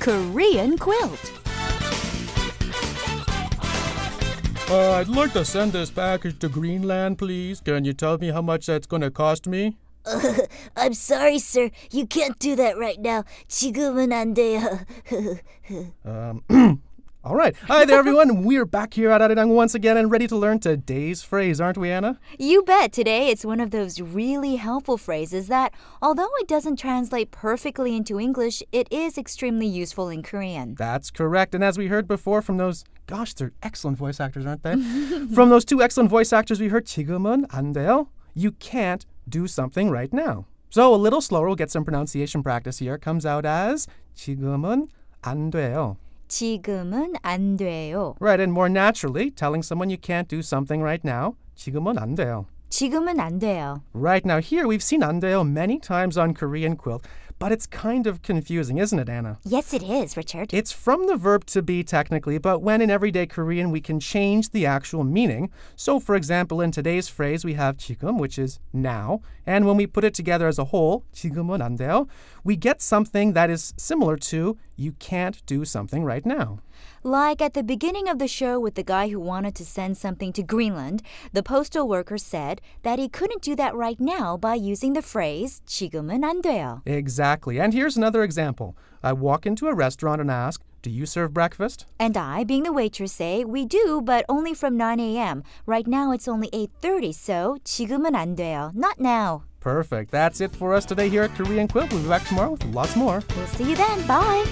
Korean quilt. Uh, I'd like to send this package to Greenland, please. Can you tell me how much that's going to cost me? I'm sorry, sir. You can't do that right now. 지금은 안 돼요. Um, all right. Hi there, everyone. We're back here at Arirang once again and ready to learn today's phrase, aren't we, Anna? You bet today it's one of those really helpful phrases that, although it doesn't translate perfectly into English, it is extremely useful in Korean. That's correct. And as we heard before from those, gosh, they're excellent voice actors, aren't they? from those two excellent voice actors, we heard 지금은 안 돼요. You can't do something right now. So a little slower, we'll get some pronunciation practice here. It comes out as 지금은 안 돼요. 지금은 안 돼요. Right, and more naturally, telling someone you can't do something right now, 지금은 안 돼요. 지금은 안 돼요. Right now, here we've seen 안 돼요 many times on Korean quilt, but it's kind of confusing, isn't it, Anna? Yes, it is, Richard. It's from the verb to be technically, but when in everyday Korean we can change the actual meaning. So, for example, in today's phrase we have 지금, which is now, and when we put it together as a whole, 지금은 안 돼요, we get something that is similar to you can't do something right now. Like at the beginning of the show with the guy who wanted to send something to Greenland, the postal worker said that he couldn't do that right now by using the phrase 지금은 안 돼요. Exactly. And here's another example. I walk into a restaurant and ask, Do you serve breakfast? And I, being the waitress, say we do, but only from 9 a.m. Right now it's only 8:30, so 지금은 안 돼요. Not now. Perfect. That's it for us today here at Korean Quilt. We'll be back tomorrow with lots more. We'll see you then. Bye.